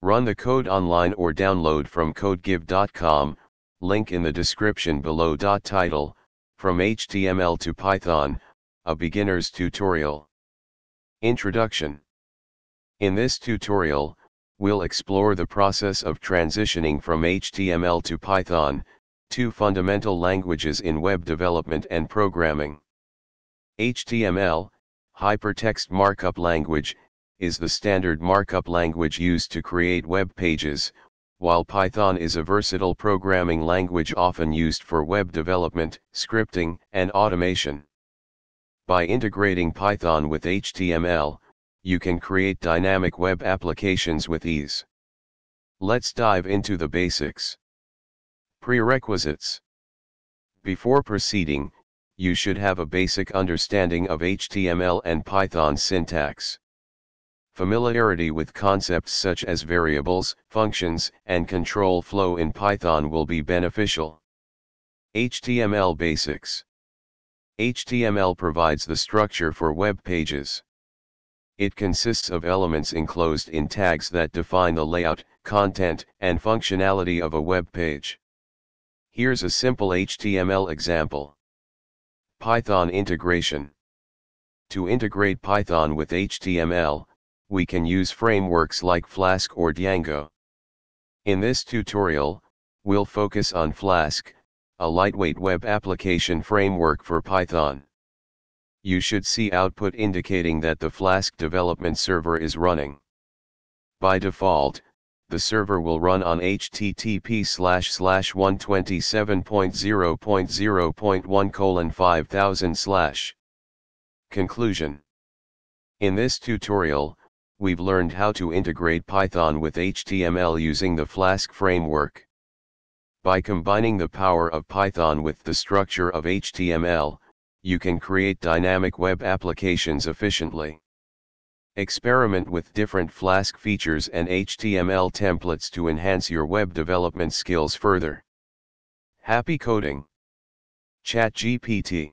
Run the code online or download from codegive.com, link in the description below. Title, From HTML to Python, a beginner's tutorial. Introduction In this tutorial, we'll explore the process of transitioning from HTML to Python, two fundamental languages in web development and programming. HTML, Hypertext Markup Language, is the standard markup language used to create web pages, while Python is a versatile programming language often used for web development, scripting, and automation. By integrating Python with HTML, you can create dynamic web applications with ease. Let's dive into the basics. Prerequisites Before proceeding, you should have a basic understanding of HTML and Python syntax. Familiarity with concepts such as variables, functions, and control flow in Python will be beneficial. HTML Basics HTML provides the structure for web pages. It consists of elements enclosed in tags that define the layout, content, and functionality of a web page. Here's a simple HTML example. Python integration. To integrate Python with HTML, we can use frameworks like Flask or Django. In this tutorial, we'll focus on Flask, a lightweight web application framework for Python. You should see output indicating that the Flask development server is running. By default, the server will run on http slash slash 127.0.0.1 colon 5000 slash. Conclusion In this tutorial, we've learned how to integrate Python with HTML using the Flask framework. By combining the power of Python with the structure of HTML, you can create dynamic web applications efficiently. Experiment with different Flask features and HTML templates to enhance your web development skills further. Happy coding! ChatGPT